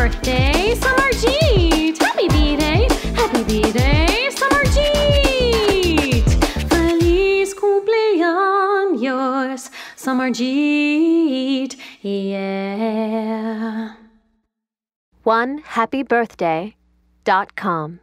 birthday, Samarjeet! Happy birthday, happy birthday, Samarjeet! Feliz cumpleaños, Samarjeet, yeah. One happy birthday dot com.